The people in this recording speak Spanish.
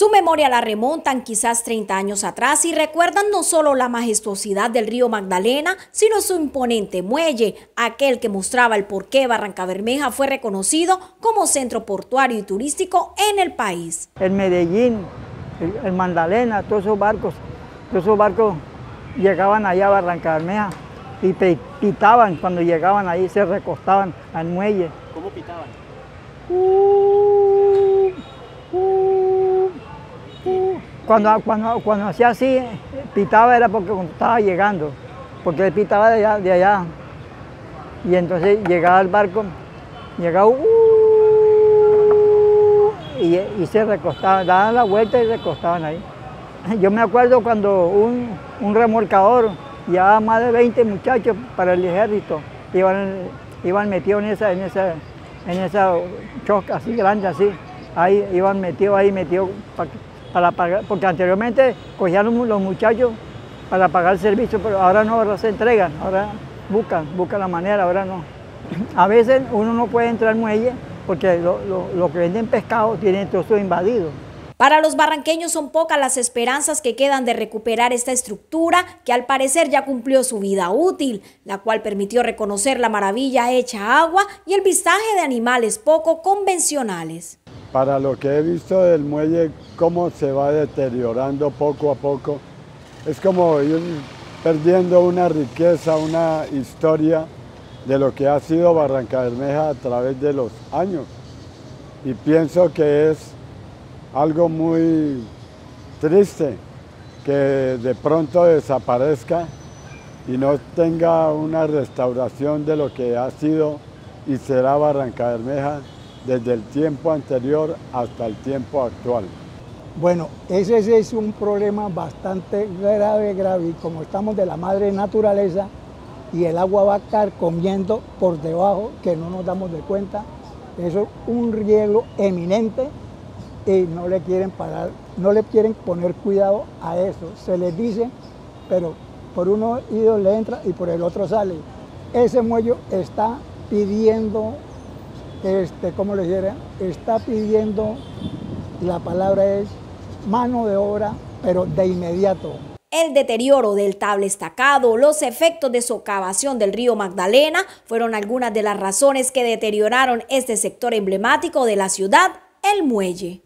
Su memoria la remontan quizás 30 años atrás y recuerdan no solo la majestuosidad del río Magdalena, sino su imponente muelle, aquel que mostraba el por qué Barranca Bermeja fue reconocido como centro portuario y turístico en el país. El Medellín, el, Magdalena, todos esos barcos, todos esos barcos llegaban allá a Barranca Bermeja y pitaban cuando llegaban ahí, se recostaban al muelle. ¿Cómo pitaban? Uh, uh. Cuando, cuando, cuando hacía así, pitaba era porque estaba llegando, porque él pitaba de allá, de allá. Y entonces llegaba el barco, llegaba uh, y, se recostaban, daban la vuelta y recostaban ahí. Yo me acuerdo cuando un, un remolcador llevaba más de 20 muchachos para el ejército, iban, iban metidos en esa, en esa, en esa así grande así, ahí iban metidos ahí, metidos para pagar, porque anteriormente cogían los muchachos para pagar el servicio, pero ahora no, ahora se entregan, ahora buscan, buscan la manera, ahora no. A veces uno no puede entrar al muelle porque lo, que venden pescado tiene trozo invadido. Para los barranqueños son pocas las esperanzas que quedan de recuperar esta estructura que al parecer ya cumplió su vida útil, la cual permitió reconocer la maravilla hecha agua y el vistaje de animales poco convencionales para lo que he visto del muelle, cómo se va deteriorando poco a poco. Es como ir perdiendo una riqueza, una historia de lo que ha sido Barranca Bermeja a través de los años. Y pienso que es algo muy triste que de pronto desaparezca y no tenga una restauración de lo que ha sido y será Barranca Bermeja desde el tiempo anterior hasta el tiempo actual. Bueno, ese es un problema bastante grave, grave, y como estamos de la madre naturaleza y el agua va a estar comiendo por debajo, que no nos damos de cuenta, eso es un riesgo eminente y no le quieren parar, no le quieren poner cuidado a eso. Se les dice, pero por uno oído le entra y por el otro sale. Ese muelle está pidiendo este, como les dijera, está pidiendo, la palabra es mano de obra, pero de inmediato. El deterioro del table estacado, los efectos de socavación del río Magdalena fueron algunas de las razones que deterioraron este sector emblemático de la ciudad, el muelle.